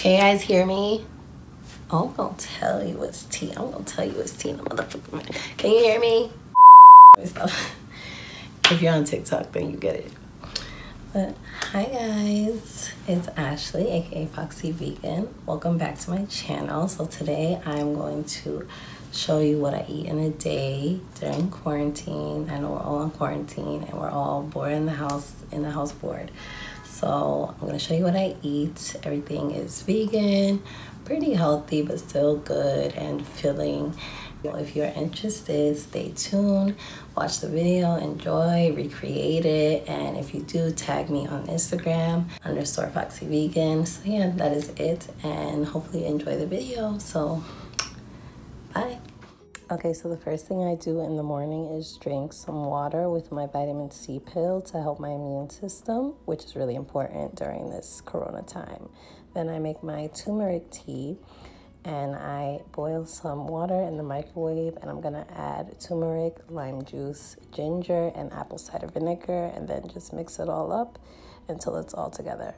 Can you guys hear me? Oh, I'm gonna tell you it's tea. I'm gonna tell you it's tea in the motherfucking motherfucker. Can you hear me? if you're on TikTok, then you get it. But hi guys, it's Ashley, aka Foxy Vegan. Welcome back to my channel. So today I'm going to show you what I eat in a day during quarantine. I know we're all in quarantine and we're all bored in the house in the house bored. So I'm gonna show you what I eat. Everything is vegan, pretty healthy, but still good and filling. If you're interested, stay tuned, watch the video, enjoy, recreate it, and if you do, tag me on Instagram, underscore Foxy Vegan. So yeah, that is it, and hopefully you enjoy the video. So, bye. Okay, so the first thing I do in the morning is drink some water with my vitamin C pill to help my immune system, which is really important during this corona time. Then I make my turmeric tea and I boil some water in the microwave and I'm gonna add turmeric, lime juice, ginger, and apple cider vinegar and then just mix it all up until it's all together.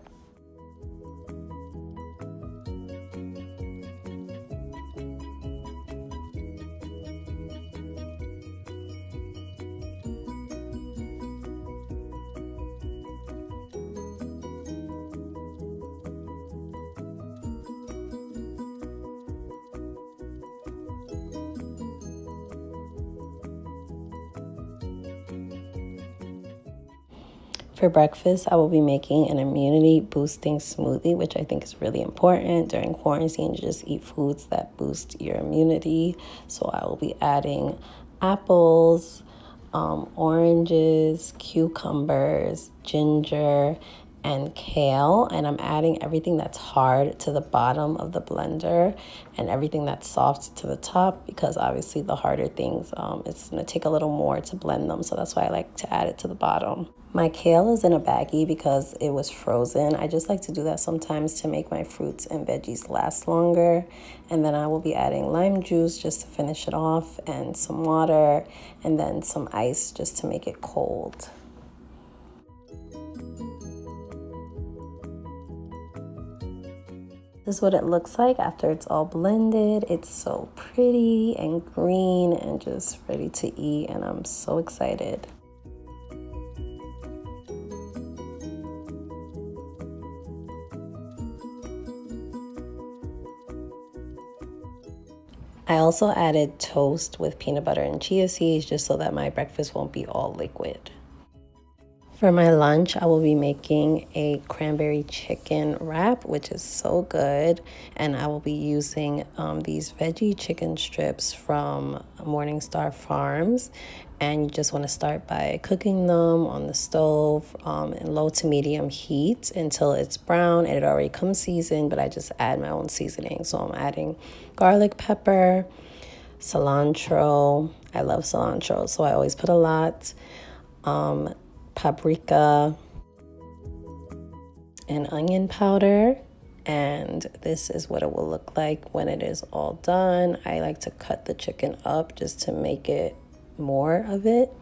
For breakfast, I will be making an immunity boosting smoothie, which I think is really important during quarantine to just eat foods that boost your immunity. So I will be adding apples, um, oranges, cucumbers, ginger, and kale and I'm adding everything that's hard to the bottom of the blender and everything that's soft to the top because obviously the harder things um, it's going to take a little more to blend them so that's why I like to add it to the bottom. My kale is in a baggie because it was frozen. I just like to do that sometimes to make my fruits and veggies last longer and then I will be adding lime juice just to finish it off and some water and then some ice just to make it cold. This is what it looks like after it's all blended. It's so pretty and green and just ready to eat and I'm so excited. I also added toast with peanut butter and chia seeds just so that my breakfast won't be all liquid. For my lunch, I will be making a cranberry chicken wrap, which is so good. And I will be using um, these veggie chicken strips from Morningstar Farms. And you just want to start by cooking them on the stove um, in low to medium heat until it's brown. And it already comes seasoned, but I just add my own seasoning. So I'm adding garlic pepper, cilantro. I love cilantro, so I always put a lot. Um, paprika, and onion powder. And this is what it will look like when it is all done. I like to cut the chicken up just to make it more of it.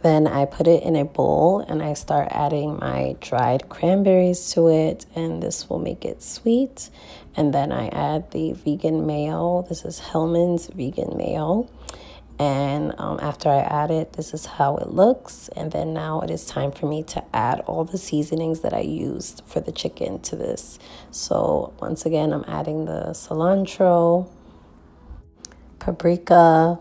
Then I put it in a bowl and I start adding my dried cranberries to it, and this will make it sweet. And then I add the vegan mayo. This is Hellmann's vegan mayo. And um, after I add it, this is how it looks. And then now it is time for me to add all the seasonings that I used for the chicken to this. So once again, I'm adding the cilantro, paprika,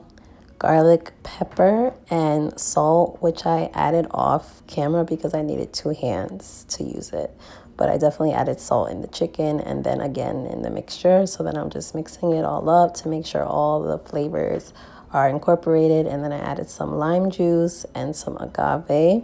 garlic pepper, and salt, which I added off camera because I needed two hands to use it. But I definitely added salt in the chicken and then again in the mixture. So then I'm just mixing it all up to make sure all the flavors are incorporated and then I added some lime juice and some agave.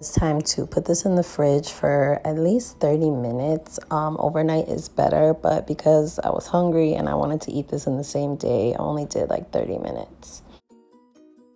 It's time to put this in the fridge for at least 30 minutes. Um, overnight is better, but because I was hungry and I wanted to eat this in the same day, I only did like 30 minutes.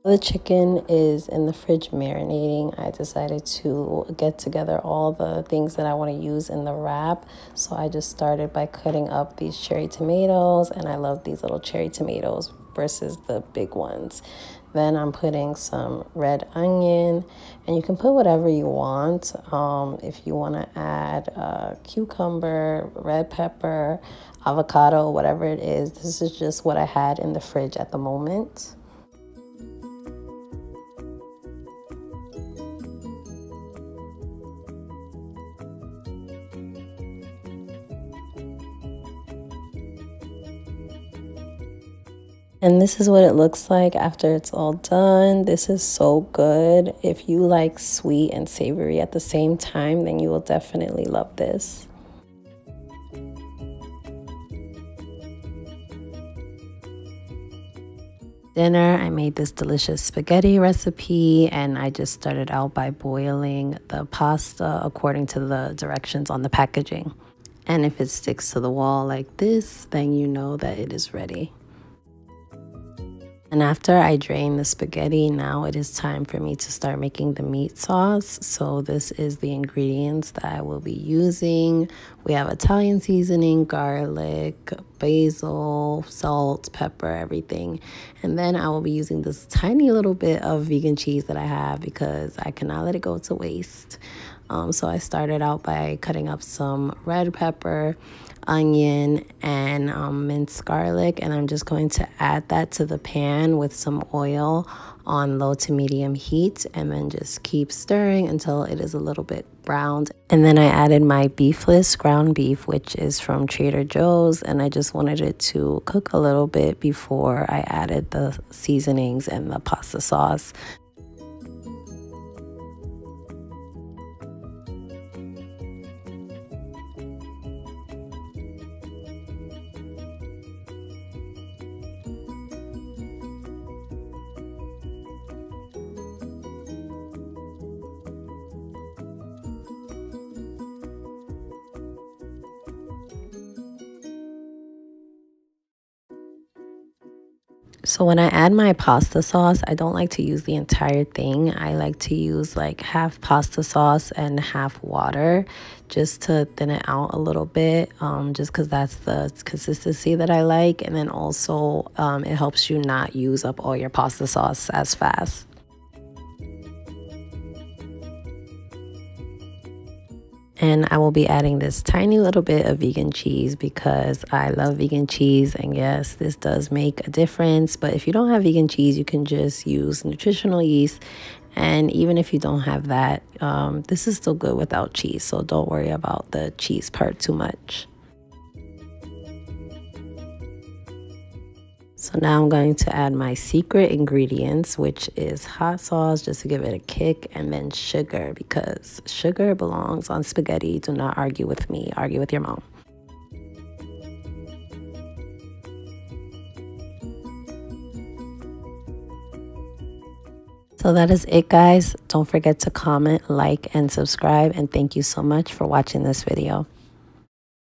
The chicken is in the fridge marinating. I decided to get together all the things that I want to use in the wrap. So I just started by cutting up these cherry tomatoes, and I love these little cherry tomatoes versus the big ones. Then I'm putting some red onion, and you can put whatever you want. Um, if you want to add uh, cucumber, red pepper, avocado, whatever it is, this is just what I had in the fridge at the moment. And this is what it looks like after it's all done. This is so good. If you like sweet and savory at the same time, then you will definitely love this. dinner, I made this delicious spaghetti recipe and I just started out by boiling the pasta according to the directions on the packaging. And if it sticks to the wall like this, then you know that it is ready. And after I drain the spaghetti, now it is time for me to start making the meat sauce. So this is the ingredients that I will be using. We have Italian seasoning, garlic, basil, salt, pepper, everything. And then I will be using this tiny little bit of vegan cheese that I have because I cannot let it go to waste. Um, so I started out by cutting up some red pepper, onion and um, minced garlic and I'm just going to add that to the pan with some oil on low to medium heat and then just keep stirring until it is a little bit browned. And then I added my beefless ground beef, which is from Trader Joe's, and I just wanted it to cook a little bit before I added the seasonings and the pasta sauce. So when I add my pasta sauce, I don't like to use the entire thing. I like to use like half pasta sauce and half water just to thin it out a little bit, um, just because that's the consistency that I like. And then also um, it helps you not use up all your pasta sauce as fast. And I will be adding this tiny little bit of vegan cheese because I love vegan cheese. And yes, this does make a difference. But if you don't have vegan cheese, you can just use nutritional yeast. And even if you don't have that, um, this is still good without cheese. So don't worry about the cheese part too much. So now I'm going to add my secret ingredients, which is hot sauce just to give it a kick, and then sugar because sugar belongs on spaghetti. Do not argue with me, argue with your mom. So that is it, guys. Don't forget to comment, like, and subscribe. And thank you so much for watching this video.